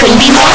could be more.